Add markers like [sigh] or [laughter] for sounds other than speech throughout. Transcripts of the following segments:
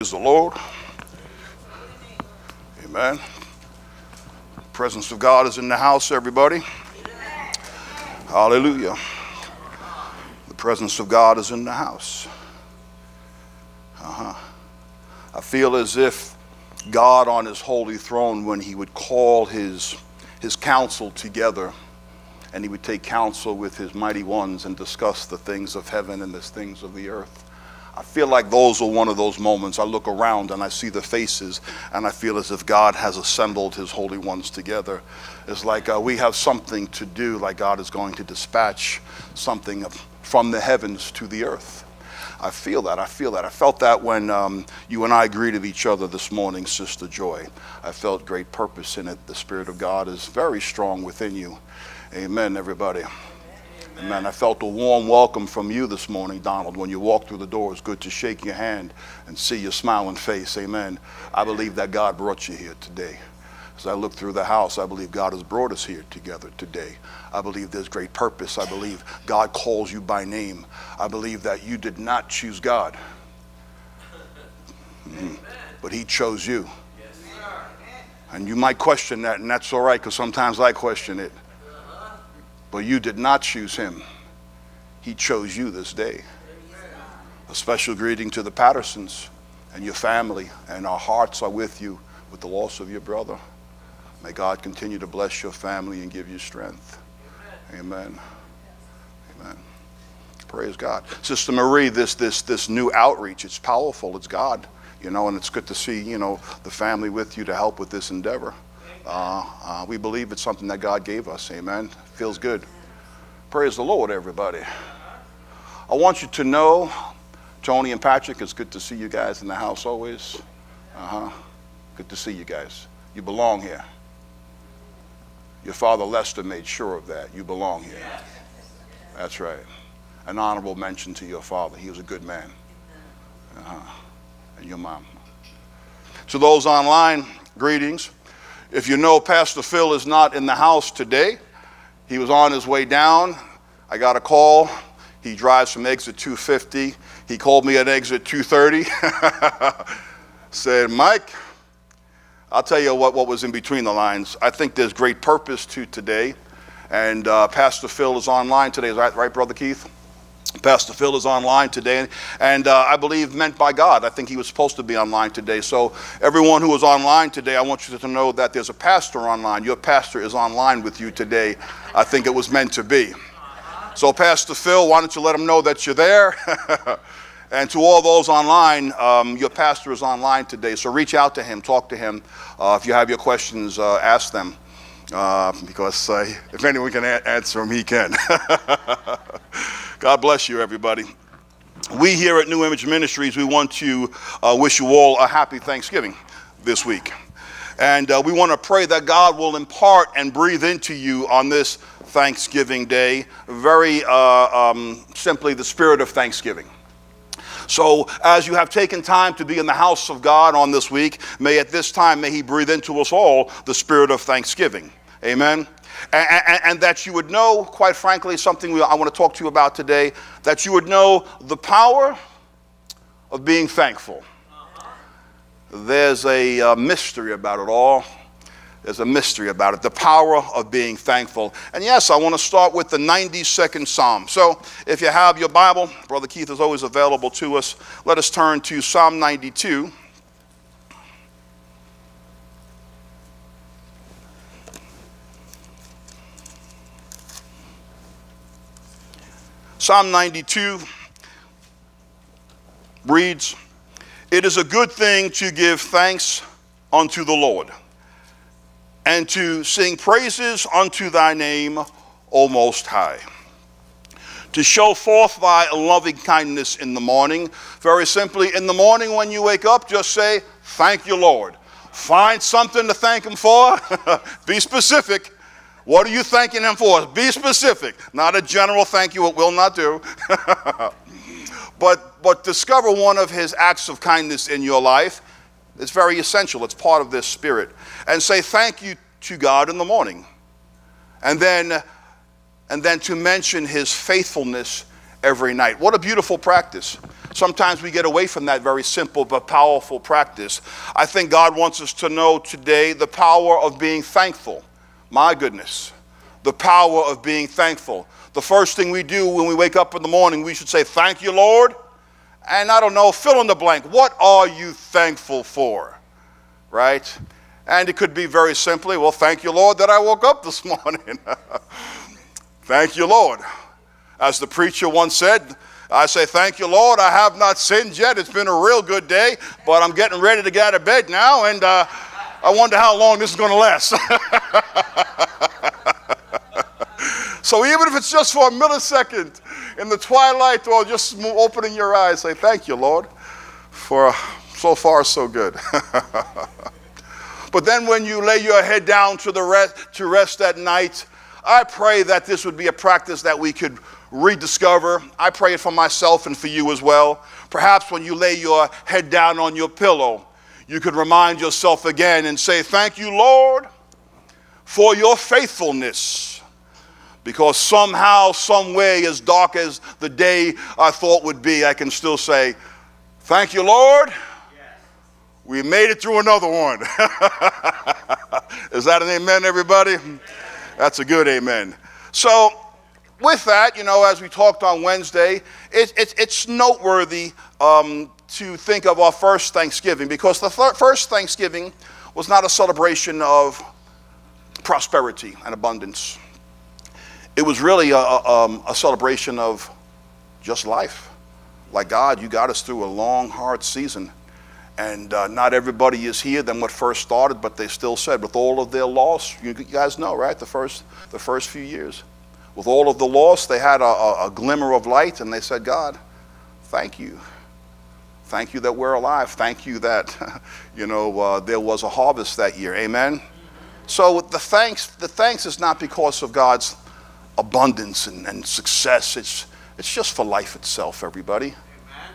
Praise the Lord. Amen. Presence of God is in the house, everybody. Hallelujah. The presence of God is in the house. Uh-huh. I feel as if God on his holy throne, when he would call his, his council together, and he would take counsel with his mighty ones and discuss the things of heaven and the things of the earth. I feel like those are one of those moments. I look around and I see the faces, and I feel as if God has assembled his holy ones together. It's like uh, we have something to do, like God is going to dispatch something from the heavens to the earth. I feel that. I feel that. I felt that when um, you and I greeted each other this morning, Sister Joy. I felt great purpose in it. The Spirit of God is very strong within you. Amen, everybody. Amen. I felt a warm welcome from you this morning, Donald. When you walked through the door, it's good to shake your hand and see your smiling face. Amen. I believe that God brought you here today. As I look through the house, I believe God has brought us here together today. I believe there's great purpose. I believe God calls you by name. I believe that you did not choose God, mm-hmm. but He chose you. And you might question that, and that's all right because sometimes I question it. But you did not choose him. He chose you this day. A special greeting to the Pattersons and your family, and our hearts are with you with the loss of your brother. May God continue to bless your family and give you strength. Amen. Amen. Praise God. Sister Marie, this this this new outreach, it's powerful. It's God, you know, and it's good to see, you know, the family with you to help with this endeavor. Uh, uh, we believe it's something that God gave us. Amen. Feels good. Praise the Lord, everybody. I want you to know, Tony and Patrick, it's good to see you guys in the house always. Uh huh. Good to see you guys. You belong here. Your father Lester made sure of that. You belong here. That's right. An honorable mention to your father. He was a good man. Uh-huh. And your mom. To those online, greetings. If you know Pastor Phil is not in the house today, he was on his way down. I got a call. He drives from exit 250. He called me at exit 230. [laughs] Said, Mike, I'll tell you what, what was in between the lines. I think there's great purpose to today. And uh, Pastor Phil is online today. Is that right, Brother Keith? Pastor Phil is online today, and uh, I believe meant by God. I think he was supposed to be online today. So, everyone who is online today, I want you to know that there's a pastor online. Your pastor is online with you today. I think it was meant to be. So, Pastor Phil, why don't you let him know that you're there? [laughs] and to all those online, um, your pastor is online today. So, reach out to him, talk to him. Uh, if you have your questions, uh, ask them. Uh, because uh, if anyone can answer him, he can. [laughs] God bless you, everybody. We here at New Image Ministries, we want to uh, wish you all a happy Thanksgiving this week. And uh, we want to pray that God will impart and breathe into you on this Thanksgiving day, very uh, um, simply the spirit of thanksgiving. So, as you have taken time to be in the house of God on this week, may at this time, may He breathe into us all the spirit of thanksgiving. Amen. And, and, and, that you would know, quite frankly, something I want to talk to you about today, that you would know the power of being thankful. There's a uh, mystery about it all. There's a mystery about it, the power of being thankful. And yes, I want to start with the 92nd Psalm. So if you have your Bible, Brother Keith is always available to us. Let us turn to Psalm 92. Psalm 92 reads, It is a good thing to give thanks unto the Lord, and to sing praises unto thy name, O Most High. To show forth thy loving kindness in the morning. Very simply, in the morning when you wake up, just say, Thank you, Lord. Find something to thank Him for. [laughs] Be specific. What are you thanking him for? Be specific, not a general thank you, it will not do. [laughs] but, but discover one of his acts of kindness in your life. It's very essential, it's part of this spirit. And say thank you to God in the morning. And then, and then to mention his faithfulness every night. What a beautiful practice. Sometimes we get away from that very simple but powerful practice. I think God wants us to know today the power of being thankful. My goodness, the power of being thankful. The first thing we do when we wake up in the morning, we should say, Thank you, Lord. And I don't know, fill in the blank. What are you thankful for? Right? And it could be very simply, Well, thank you, Lord, that I woke up this [laughs] morning. thank you, Lord. As the preacher once said, I say, Thank you, Lord. I have not sinned yet. It's been a real good day, but I'm getting ready to get out of bed now, and uh, I wonder how long this is going to last. [laughs] so, even if it's just for a millisecond in the twilight or just opening your eyes, say, Thank you, Lord, for uh, so far, so good. [laughs] but then when you lay your head down to, the rest, to rest at night, I pray that this would be a practice that we could rediscover. I pray it for myself and for you as well. Perhaps when you lay your head down on your pillow, you could remind yourself again and say, Thank you, Lord, for your faithfulness. Because somehow, some way, as dark as the day I thought would be, I can still say, Thank you, Lord. We made it through another one. [laughs] Is that an amen, everybody? That's a good amen. So, with that, you know, as we talked on Wednesday, it, it, it's noteworthy um, to think of our first Thanksgiving because the th- first Thanksgiving was not a celebration of prosperity and abundance. It was really a, a, um, a celebration of just life. Like God, you got us through a long, hard season. And uh, not everybody is here than what first started, but they still said, with all of their loss, you guys know, right? The first, the first few years with all of the loss, they had a, a, glimmer of light and they said, God, thank you. Thank you that we're alive. Thank you that, [laughs] you know, uh, there was a harvest that year. Amen? So the thanks, the thanks is not because of God's abundance and, and success. It's, it's just for life itself, everybody. Amen.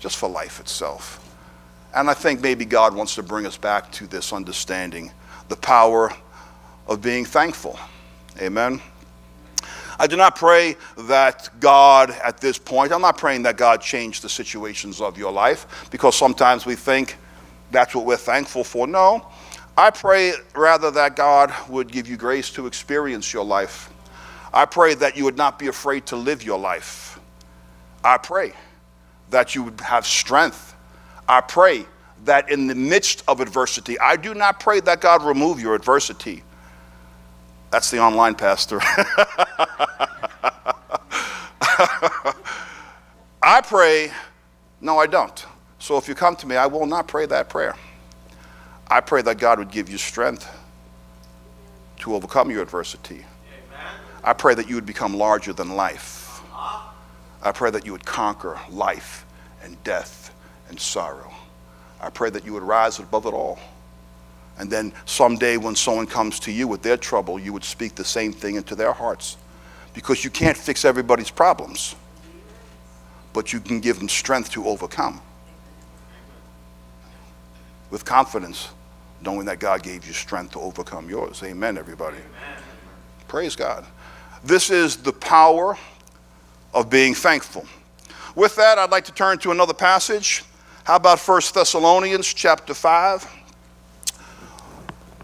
Just for life itself. And I think maybe God wants to bring us back to this understanding, the power of being thankful. Amen. I do not pray that God, at this point, I'm not praying that God change the situations of your life because sometimes we think that's what we're thankful for. No, I pray rather that God would give you grace to experience your life. I pray that you would not be afraid to live your life. I pray that you would have strength. I pray that in the midst of adversity, I do not pray that God remove your adversity. That's the online pastor. [laughs] I pray, no, I don't. So if you come to me, I will not pray that prayer. I pray that God would give you strength to overcome your adversity. Amen. I pray that you would become larger than life. Uh-huh. I pray that you would conquer life and death and sorrow. I pray that you would rise above it all. And then someday when someone comes to you with their trouble, you would speak the same thing into their hearts. Because you can't fix everybody's problems, but you can give them strength to overcome. With confidence, knowing that God gave you strength to overcome yours. Amen, everybody. Amen. Praise God. This is the power of being thankful. With that, I'd like to turn to another passage. How about 1 Thessalonians chapter 5?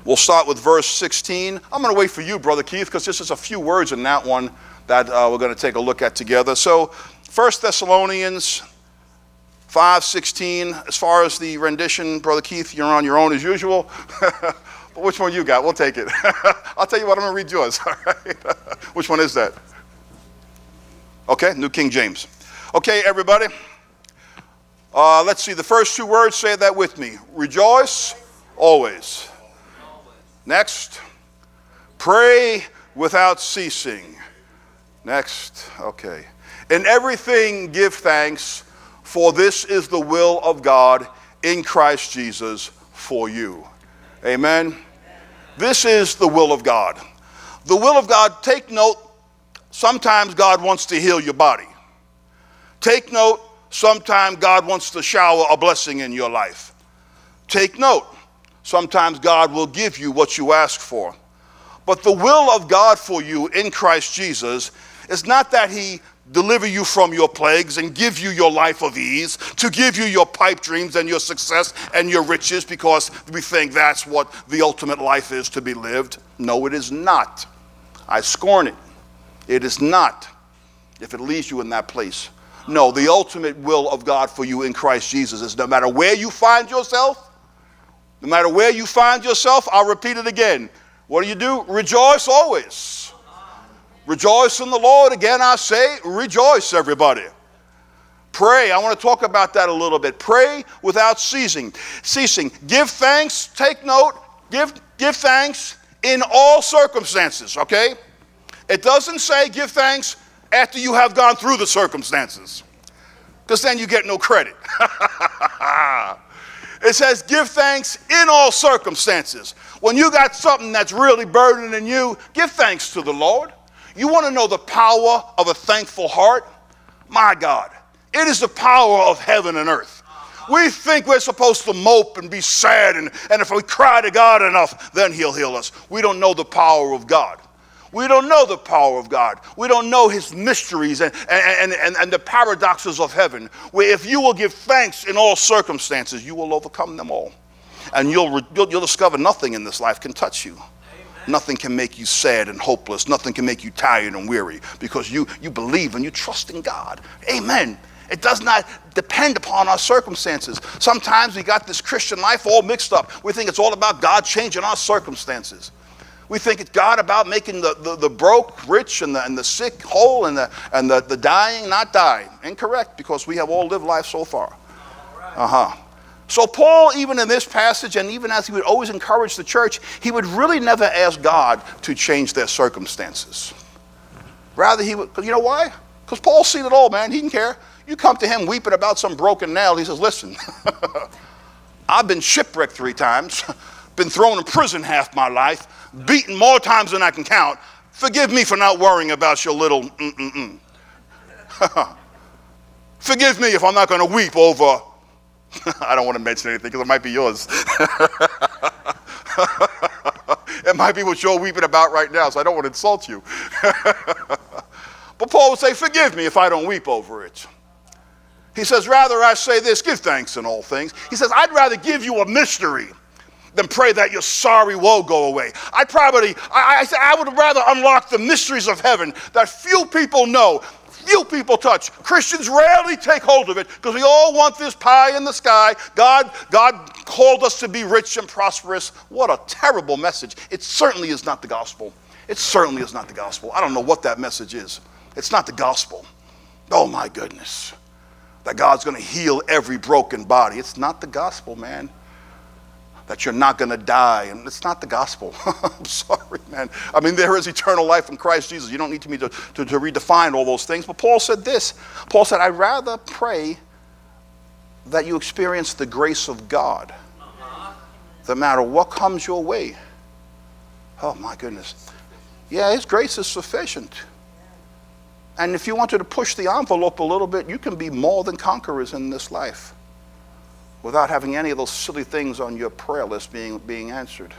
We'll start with verse 16. I'm going to wait for you, Brother Keith, because this is a few words in that one that uh, we're going to take a look at together. So, 1 Thessalonians 5:16. As far as the rendition, Brother Keith, you're on your own as usual. [laughs] but which one you got? We'll take it. [laughs] I'll tell you what. I'm going to read yours. [laughs] All right. which one is that? Okay, New King James. Okay, everybody. Uh, let's see. The first two words. Say that with me. Rejoice always. Next, pray without ceasing. Next, okay. In everything, give thanks, for this is the will of God in Christ Jesus for you. Amen. This is the will of God. The will of God, take note, sometimes God wants to heal your body. Take note, sometimes God wants to shower a blessing in your life. Take note, Sometimes God will give you what you ask for. But the will of God for you in Christ Jesus is not that He deliver you from your plagues and give you your life of ease, to give you your pipe dreams and your success and your riches because we think that's what the ultimate life is to be lived. No, it is not. I scorn it. It is not if it leaves you in that place. No, the ultimate will of God for you in Christ Jesus is no matter where you find yourself, no matter where you find yourself, I'll repeat it again. What do you do? Rejoice always. Rejoice in the Lord. Again, I say, rejoice, everybody. Pray. I want to talk about that a little bit. Pray without ceasing. Ceasing. Give thanks. Take note. Give, give thanks in all circumstances, okay? It doesn't say give thanks after you have gone through the circumstances, because then you get no credit. [laughs] it says give thanks in all circumstances. When you got something that's really burdening you, give thanks to the Lord. You want to know the power of a thankful heart? My God, it is the power of heaven and earth. We think we're supposed to mope and be sad, and, and if we cry to God enough, then He'll heal us. We don't know the power of God. We don't know the power of God. We don't know his mysteries and, and, and, and the paradoxes of heaven. Where if you will give thanks in all circumstances, you will overcome them all. And you'll, you'll, you'll discover nothing in this life can touch you. Nothing can make you sad and hopeless. Nothing can make you tired and weary because you, you believe and you trust in God. Amen. It does not depend upon our circumstances. Sometimes we got this Christian life all mixed up. We think it's all about God changing our circumstances. We think it's God about making the, the, the, broke rich and the, and the sick whole and, the, and the, the dying not die. Incorrect, because we have all lived life so far. Uh huh. So, Paul, even in this passage, and even as he would always encourage the church, he would really never ask God to change their circumstances. Rather, he would, you know why? Because Paul's seen it all, man. He didn't care. You come to him weeping about some broken nail, he says, Listen, [laughs] I've been shipwrecked three times, been thrown in prison half my life beaten more times than I can count. Forgive me for not worrying about your little mm-mm-mm. [laughs] Forgive me if I'm not going to weep over. [laughs] I don't want to mention anything because it might be yours. [laughs] it might be what you're weeping about right now, so I don't want to insult you. but Paul would say, Forgive me if I don't weep over it. He says, Rather, I say this give thanks in all things. He says, I'd rather give you a mystery than pray that your sorry woe go away. I probably, I, I, I would rather unlock the mysteries of heaven that few people know, few people touch. Christians rarely take hold of it because we all want this pie in the sky. God, God called us to be rich and prosperous. What a terrible message. It certainly is not the gospel. It certainly is not the gospel. I don't know what that message is. It's not the gospel. Oh my goodness. That God's going to heal every broken body. It's not the gospel, man that you're not going to die. And it's not the gospel. [laughs] I'm sorry, man. I mean, there is eternal life in Christ Jesus. You don't need me to, to, to, redefine all those things. But Paul said this Paul said, I'd rather pray that you experience the grace of God, no matter what comes your way. Oh, my goodness. Yeah, His grace is sufficient. And if you wanted to push the envelope a little bit, you can be more than conquerors in this life without having any of those silly things on your prayer list being, being answered.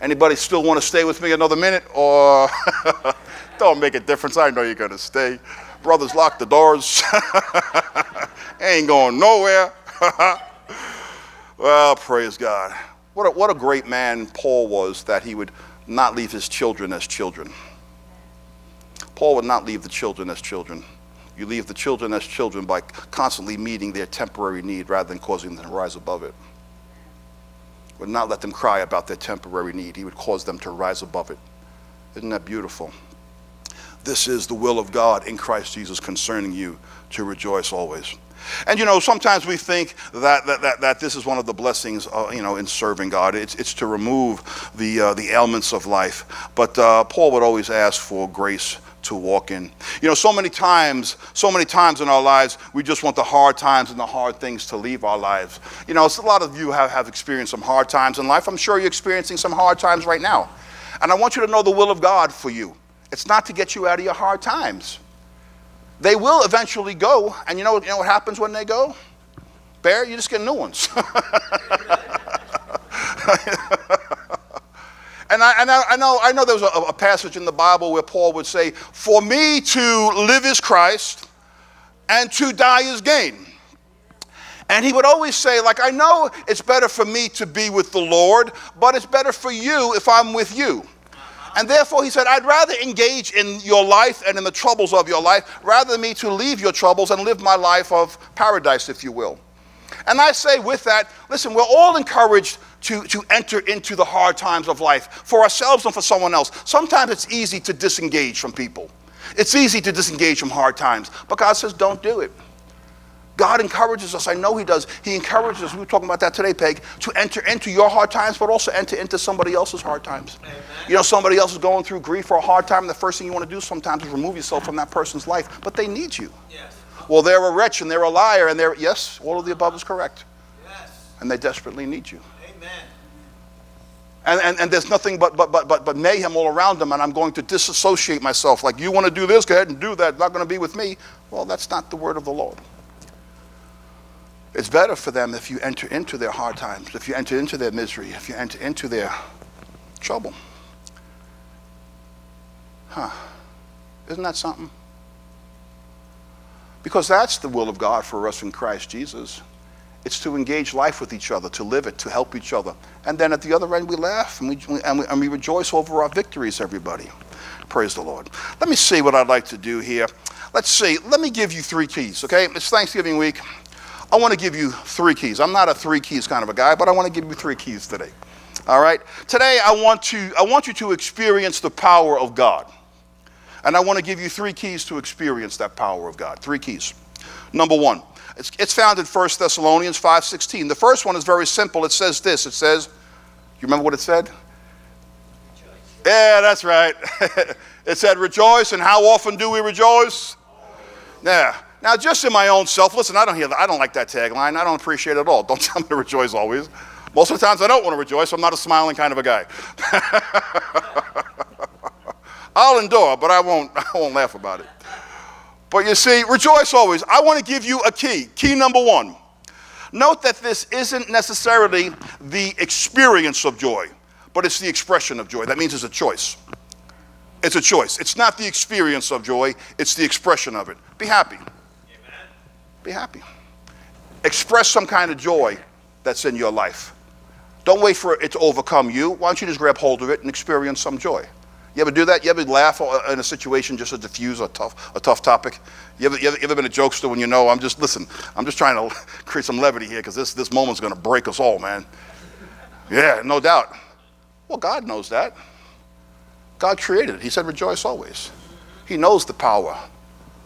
Anybody still want to stay with me another minute? Or [laughs] don't make a difference. I know you're going to stay. Brothers, lock the doors. [laughs] Ain't going nowhere. [laughs] well, praise God. What a, what a great man Paul was that he would not leave his children as children. Paul would not leave the children as children. You leave the children as children by constantly meeting their temporary need rather than causing them to rise above it. Would not let them cry about their temporary need. He would cause them to rise above it. Isn't that beautiful? This is the will of God in Christ Jesus concerning you to rejoice always. And you know, sometimes we think that, that, that, that this is one of the blessings, uh, you know, in serving God. It's, it's to remove the, uh, the ailments of life. But uh, Paul would always ask for grace to walk in. You know, so many times, so many times in our lives, we just want the hard times and the hard things to leave our lives. You know, a lot of you have, have experienced some hard times in life. I'm sure you're experiencing some hard times right now. And I want you to know the will of God for you. It's not to get you out of your hard times. They will eventually go, and you know, you know what happens when they go? Bear, you just get new ones. [laughs] and, I, and I, I, know, I know there was a, a passage in the Bible where Paul would say, For me to live is Christ and to die is gain. And he would always say, like, I know it's better for me to be with the Lord, but it's better for you if I'm with you. And therefore, he said, I'd rather engage in your life and in the troubles of your life rather than me to leave your troubles and live my life of paradise, if you will. And I say with that, listen, we're all encouraged to, to enter into the hard times of life for ourselves and for someone else. Sometimes it's easy to disengage from people, it's easy to disengage from hard times, but God says, don't do it. God encourages us. I know He does. He encourages us. We were talking about that today, Peg, to enter into your hard times, but also enter into somebody else's hard times. Amen. You know, somebody else is going through grief or a hard time. The first thing you want to do sometimes is remove yourself from that person's life, but they need you. Yes. Well, they're a wretch and they're a liar and they're, yes, all of the above is correct. Yes. And they desperately need you. Amen. And, and, and there's nothing but, but, but, but, but mayhem all around them, and I'm going to disassociate myself. Like, you want to do this, go ahead and do that. Not going to be with me. Well, that's not the word of the Lord. It's better for them if you enter into their hard times, if you enter into their misery, if you enter into their trouble. Huh. Isn't that something? Because that's the will of God for us in Christ Jesus. It's to engage life with each other, to live it, to help each other. And then at the other end, we laugh and we, and we, and we rejoice over our victories, everybody. Praise the Lord. Let me see what I'd like to do here. Let's see. Let me give you three keys, okay? It's Thanksgiving week. I want to give you three keys. I'm not a three keys kind of a guy, but I want to give you three keys today. All right? Today I want to I want you to experience the power of God. And I want to give you three keys to experience that power of God. Three keys. Number 1. It's, it's found in 1 Thessalonians 5:16. The first one is very simple. It says this. It says, you remember what it said? Rejoice. Yeah, that's right. [laughs] it said rejoice, and how often do we rejoice? Yeah. Now, just in my own self, listen, I don't hear that. I don't like that tagline. I don't appreciate it at all. Don't [laughs] tell me to rejoice always. Most of the times I don't want to rejoice. I'm not a smiling kind of a guy. [laughs] I'll endure, but I won't, [laughs] I won't laugh about it. But you see, rejoice always. I want to give you a key. Key number one. Note that this isn't necessarily the experience of joy, but it's the expression of joy. That means it's a choice. It's a choice. It's not the experience of joy, it's the expression of it. Be happy. Be happy. Express some kind of joy that's in your life. Don't wait for it to overcome you. Why don't you just grab hold of it and experience some joy? You ever do that? You ever laugh in a situation just to diffuse a tough, a tough topic? You ever, you ever, you ever been a jokester when you know, I'm just, listen, I'm just trying to [laughs] create some levity here because this, this moment's going to break us all, man. Yeah, no doubt. Well, God knows that. God created it. He said, rejoice always. He knows the power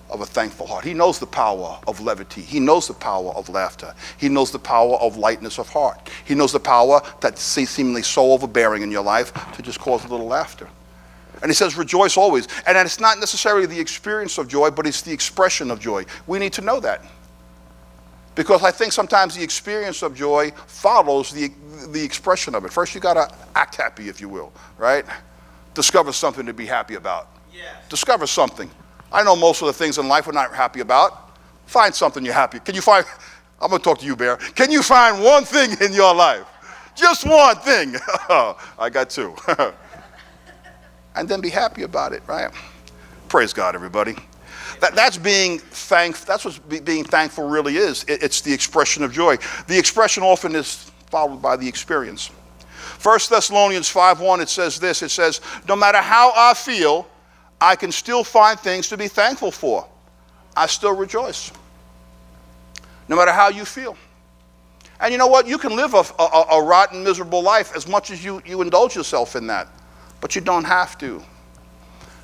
of a thankful heart. He knows the power of levity. He knows the power of laughter. He knows the power of lightness of heart. He knows the power that's seemingly so overbearing in your life to just cause a little laughter. And he says, rejoice always. And it's not necessarily the experience of joy, but it's the expression of joy. We need to know that. Because I think sometimes the experience of joy follows the, the expression of it. First, you got to act happy, if you will, right? Discover something to be happy about. Yes. Discover something. I know most of the things in life we're not happy about. Find something you're happy. Can you find, [laughs] I'm going to talk to you, Bear. Can you find one thing in your life? Just one thing. [laughs] I got two. [laughs] and then be happy about it, right? Praise God, everybody. That, that's being thankful. That's what being thankful really is. It, it's the expression of joy. The expression often is followed by the experience. 1 Thessalonians 5.1, it says this. It says, no matter how I feel, I can still find things to be thankful for. I still rejoice. No matter how you feel. And you know what? You can live a, a, a, rotten, miserable life as much as you, you indulge yourself in that. But you don't have to.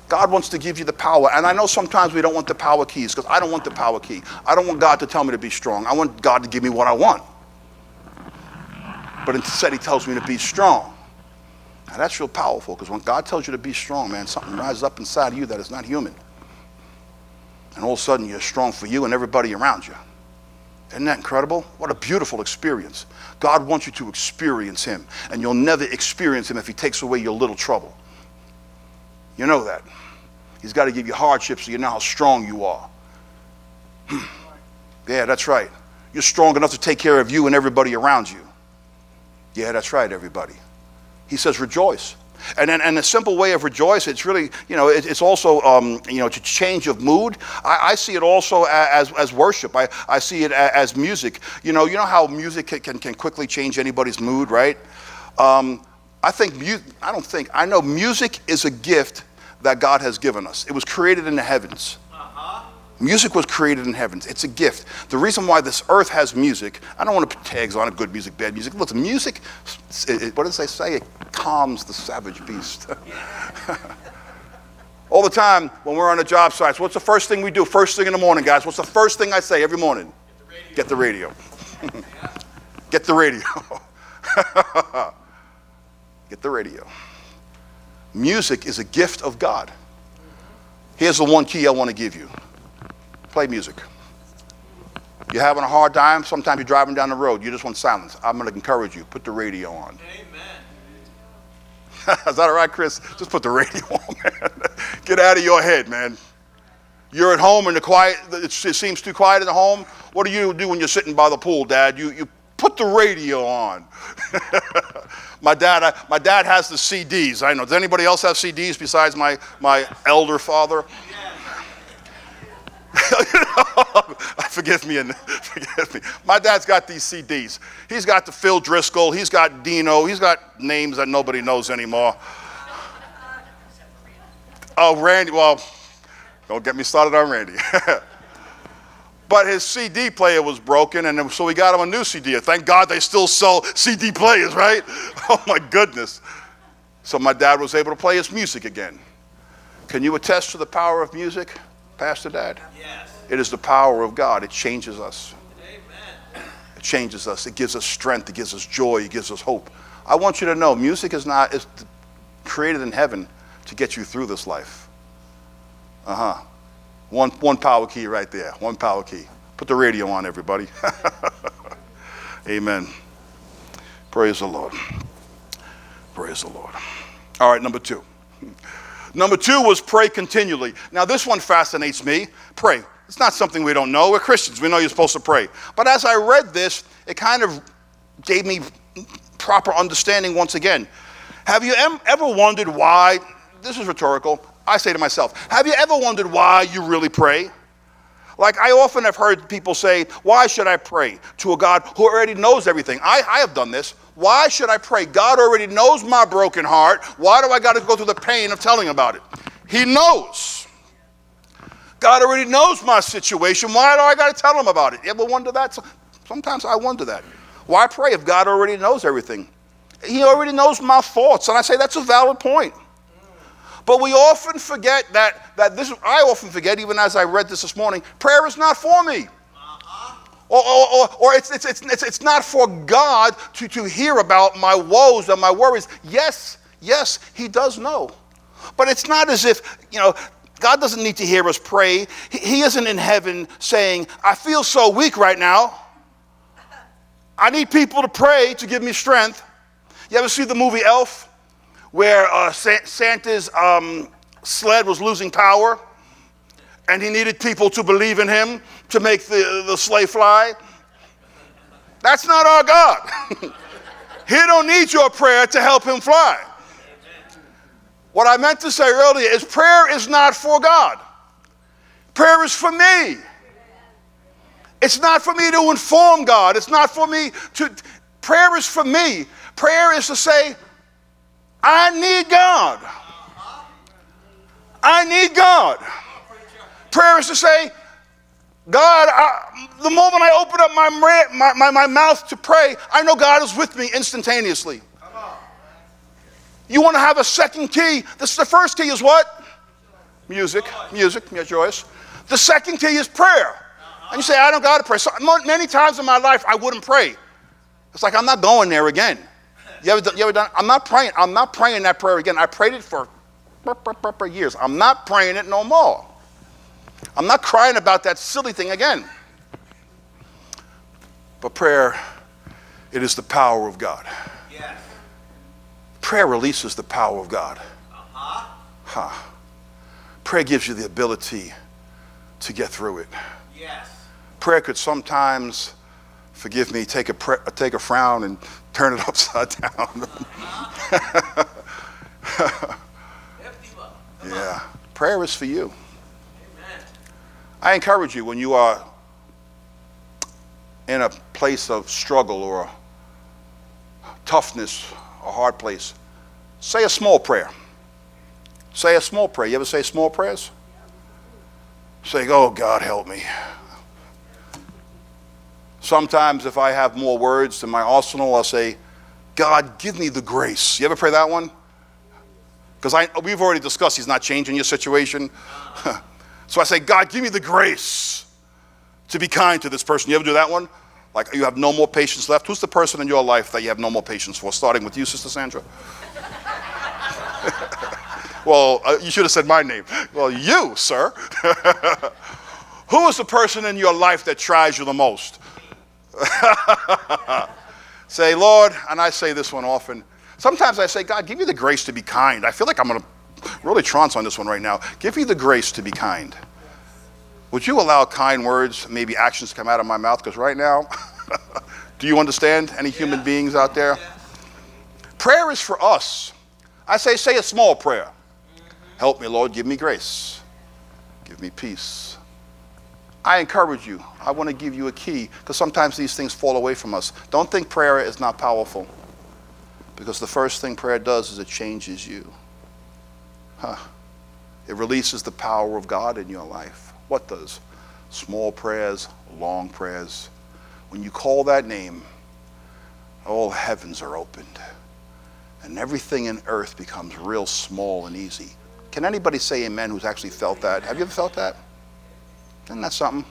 God wants to give you the power. And I know sometimes we don't want the power keys because I don't want the power key. I don't want God to tell me to be strong. I want God to give me what I want. But instead, He tells me to be strong. Now that's real powerful because when God tells you to be strong, man, something rises up inside of you that is not human. And all of a sudden you're strong for you and everybody around you. Isn't that incredible? What a beautiful experience. God wants you to experience Him, and you'll never experience Him if He takes away your little trouble. You know that. He's got to give you hardships so you know how strong you are. Hmm. yeah, that's right. You're strong enough to take care of you and everybody around you. Yeah, that's right, everybody. He says, rejoice. And, and, and a simple way of rejoice, it's really, you know, it, it's also, um, you know, it's a change of mood. I, I, see it also as, as worship. I, I see it as music. You know, you know how music can, can quickly change anybody's mood, right? Um, I think, mu- I don't think, I know music is a gift that God has given us. It was created in the heavens. Music was created in heaven. It's a gift. The reason why this earth has music, I don't want to put tags on it, good music, bad music. Look, music, it, what does they say? It calms the savage beast. [laughs] All the time when we're on the job sites, what's the first thing we do? First thing in the morning, guys. What's the first thing I say every morning? Get the radio. [laughs] Get the radio. [laughs] Get the radio. Music is a gift of God. Here's the one key I want to give you play music. You're having a hard time, sometimes you're driving down the road, you just want silence. I'm going to encourage you, put the radio on. Amen. [laughs] Is that all right, Chris? Just put the radio [laughs] on, man. Get out of your head, man. You're at home and the quiet, it seems too quiet in the home. What do you do when you're sitting by the pool, Dad? You, you put the radio on. [laughs] my dad, I, my dad has the CDs. I know. Does anybody else have CDs besides my, my elder father? [laughs] forgive me and [laughs] forgive me. My dad's got these CDs. He's got the Phil Driscoll. He's got Dino. He's got names that nobody knows anymore. [laughs] Oh, Randy. Well, don't get me started on Randy. but his CD player was broken, and so we got him a new CD. Thank God they still sell CD players, right? Oh my goodness. So my dad was able to play his music again. Can you attest to the power of music? Pastor Dad? Yes. It is the power of God. It changes us. Amen. It changes us. It gives us strength. It gives us joy. It gives us hope. I want you to know music is not is created in heaven to get you through this life. Uh huh. One, one power key right there. One power key. Put the radio on, everybody. [laughs] Amen. Praise the Lord. Praise the Lord. All right, number two. Number two was pray continually. Now, this one fascinates me. Pray. It's not something we don't know. We're Christians. We know you're supposed to pray. But as I read this, it kind of gave me proper understanding once again. Have you ever wondered why? This is rhetorical. I say to myself, have you ever wondered why you really pray? Like I often have heard people say, Why should I pray to a God who already knows everything? I, I have done this. Why should I pray? God already knows my broken heart. Why do I got to go through the pain of telling about it? He knows. God already knows my situation. Why do I got to tell him about it? You ever wonder that? Sometimes I wonder that. Why pray if God already knows everything? He already knows my thoughts. And I say that's a valid point. But we often forget that, that this, I often forget, even as I read this this morning, prayer is not for me. Or, or, or, it's, it's, it's, it's not for God to, to hear about my woes and my worries. Yes, yes, He does know. But it's not as if, you know, God doesn't need to hear us pray. He, he isn't in heaven saying, I feel so weak right now. I need people to pray to give me strength. You ever see the movie Elf, where uh, Santa's um, sled was losing power? And he needed people to believe in him to make the, the sleigh fly. That's not our God. [laughs] he don't need your prayer to help him fly. What I meant to say earlier is prayer is not for God. Prayer is for me. It's not for me to inform God. It's not for me to prayer is for me. Prayer is to say I need God. I need God. Prayer is to say, God, I, the moment I open up my, my, my, my mouth to pray, I know God is with me instantaneously. You want to have a second key? This the first key is what? Music, music, Joyce. The second key is prayer. Uh-huh. And you say, I don't got to pray. So, many times in my life, I wouldn't pray. It's like I'm not going there again. You ever, you ever done? I'm not praying. I'm not praying that prayer again. I prayed it for years. I'm not praying it no more. I'm not crying about that silly thing again. But prayer, it is the power of God. Yes. Prayer releases the power of God. Uh-huh. Huh. Prayer gives you the ability to get through it. Yes. Prayer could sometimes, forgive me, take a, take a frown and turn it [laughs] upside down. Uh-huh. [laughs] yeah. Prayer is for you. I encourage you when you are in a place of struggle or toughness, a hard place, say a small prayer. Say a small prayer. You ever say small prayers? Say, oh, God, help me. Sometimes, if I have more words in my arsenal, I'll say, God, give me the grace. You ever pray that one? Because I we've already discussed He's not changing your situation. [laughs] so I say, God, give me the grace to be kind to this person. You ever do that one? Like you have no more patience left. Who's the person in your life that you have no more patience for? Starting with you, Sister Sandra. [laughs] well, uh, you should have said my name. Well, you, sir. [laughs] Who is the person in your life that tries you the most? [laughs] say, Lord, and I say this one often. Sometimes I say, God, give me the grace to be kind. I feel like I'm going to really trance on this one right now. Give me the grace to be kind. Would you allow kind words, maybe actions to come out of my mouth? Because right now, [laughs] do you understand any human yeah. beings out there? Yeah. Prayer is for us. I say, say a small prayer. Mm-hmm. Help me, Lord, give me grace. Give me peace. I encourage you. I want to give you a key because sometimes these things fall away from us. Don't think prayer is not powerful because the first thing prayer does is it changes you. Huh. It releases the power of God in your life. What does? Small prayers, long prayers. When you call that name, all heavens are opened and everything in earth becomes real small and easy. Can anybody say amen who's actually felt that? Have you ever felt that? Isn't that something?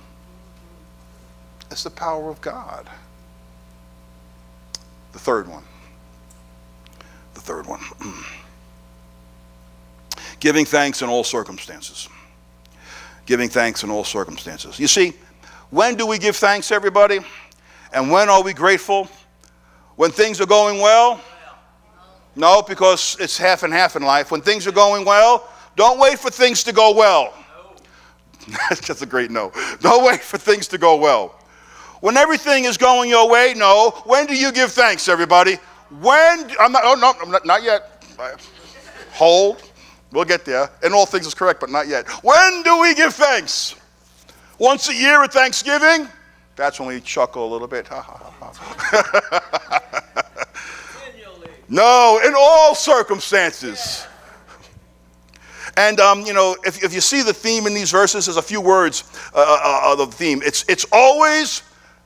It's the power of God. The third one. The third one. [clears throat] Giving thanks in all circumstances. Giving thanks in all circumstances. You see, when do we give thanks, everybody? And when are we grateful? When things are going well? No, because it's half and half in life. When things are going well, don't wait for things to go well. [laughs] That's just a great no. Don't wait for things to go well. When everything is going your way, no. When do you give thanks, everybody? When, I'm not, oh no, not, not yet. Hold. We'll get there. And all things is correct, but not yet. When do we give thanks? Once a year at Thanksgiving? That's when we chuckle a little bit. [laughs] no, in all circumstances. And, um, you know, if, if you see the theme in these verses, there's a few words uh, uh, of the theme. It's, it's always,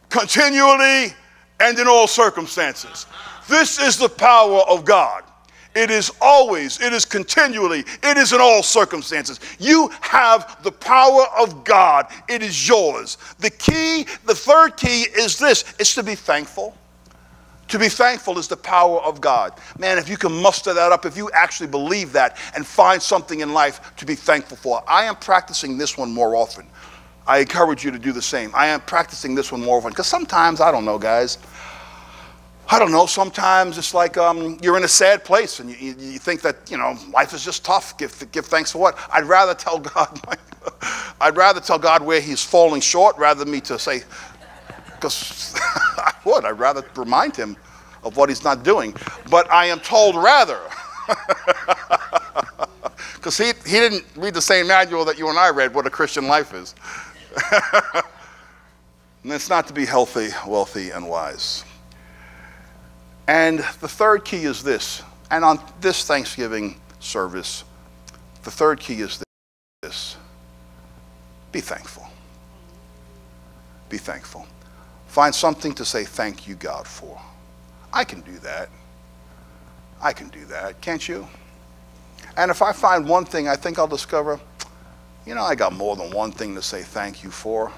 continually, and in all circumstances. This is the power of God. It is always, it is continually, it is in all circumstances. You have the power of God. It is yours. The key, the third key is this, it's to be thankful. To be thankful is the power of God. Man, if you can muster that up, if you actually believe that and find something in life to be thankful for. I am practicing this one more often. I encourage you to do the same. I am practicing this one more often because sometimes, I don't know, guys, I don't know, sometimes it's like um, you're in a sad place and you, you, think that, you know, life is just tough. Give, give thanks for what? I'd rather tell God, [laughs] my, I'd rather tell God where he's falling short rather than me to say, because [laughs] I would. I'd rather remind him of what he's not doing. But I am told rather, [laughs] because he, he didn't read the same manual that you and I read, what a Christian life is. and it's not to be healthy, wealthy, and wise. And the third key is this, and on this Thanksgiving service, the third key is this be thankful. Be thankful. Find something to say thank you, God, for. I can do that. I can do that, can't you? And if I find one thing, I think I'll discover, you know, I got more than one thing to say thank you for.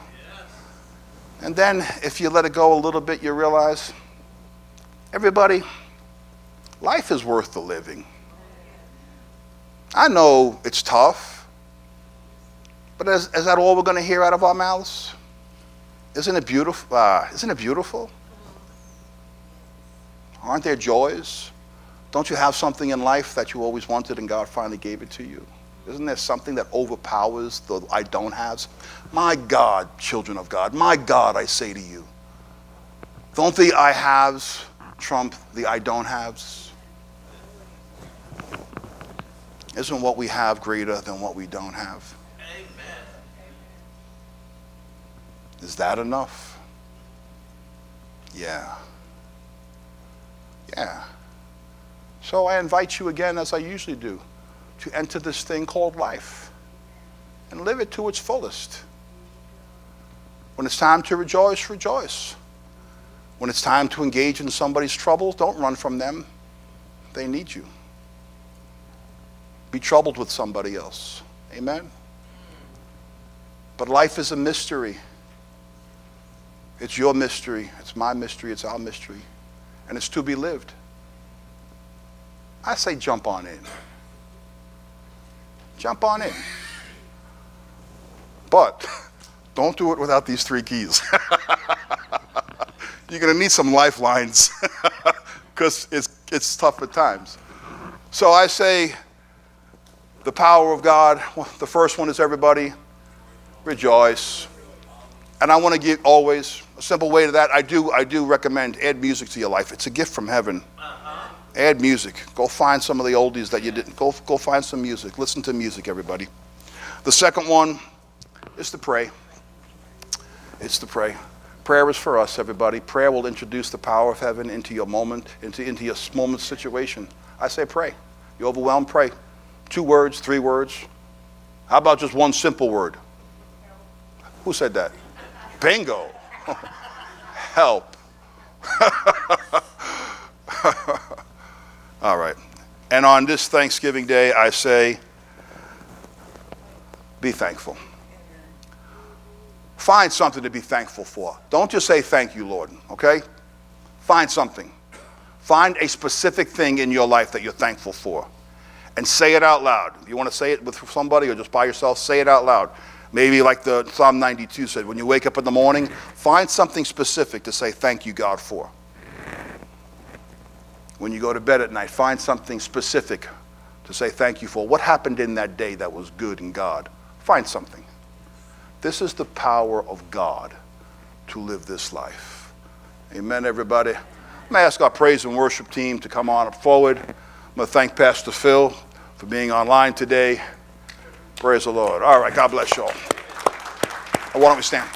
And then if you let it go a little bit, you realize, everybody, life is worth the living. I know it's tough, but is, is that all we're going to hear out of our mouths? Isn't it beautiful? Uh, isn't it beautiful? Aren't there joys? Don't you have something in life that you always wanted and God finally gave it to you? Isn't there something that overpowers the I don't haves? My God, children of God, my God, I say to you, don't the I haves trump the I don't haves? Isn't what we have greater than what we don't have? Amen. Is that enough? Yeah. Yeah. So I invite you again, as I usually do, to enter this thing called life and live it to its fullest. When it's time to rejoice, rejoice. When it's time to engage in somebody's troubles, don't run from them. They need you. Be troubled with somebody else. Amen? But life is a mystery. It's your mystery. It's my mystery. It's our mystery. And it's to be lived. I say jump on in. Jump on in. But [laughs] don't do it without these three keys. [laughs] You're going to need some lifelines [laughs] because it's, it's tough at times. So I say the power of God. The first one is everybody rejoice. And I want to give always a simple way to that. I do, I do recommend add music to your life. It's a gift from heaven. Uh-huh. Add music. Go find some of the oldies that you didn't. Go, go find some music. Listen to music, everybody. The second one is to pray. It's to pray. Prayer is for us, everybody. Prayer will introduce the power of heaven into your moment, into, into your moment situation. I say pray. You're overwhelmed, pray. Two words, three words. How about just one simple word? Who said that? Bingo. [laughs] Help. [laughs] All right. And on this Thanksgiving Day, I say, be thankful. Find something to be thankful for. Don't just say thank you, Lord, okay? Find something. Find a specific thing in your life that you're thankful for and say it out loud. You want to say it with somebody or just by yourself? Say it out loud. Maybe like the Psalm 92 said, when you wake up in the morning, find something specific to say thank you, God, for. When you go to bed at night, find something specific to say thank you for. What happened in that day that was good in God? Find something. This is the power of God to live this life. Amen, everybody. I'm going to ask our praise and worship team to come on up forward. I'm going to thank Pastor Phil for being online today. Praise the Lord. All right, God bless you all. Why don't we stand?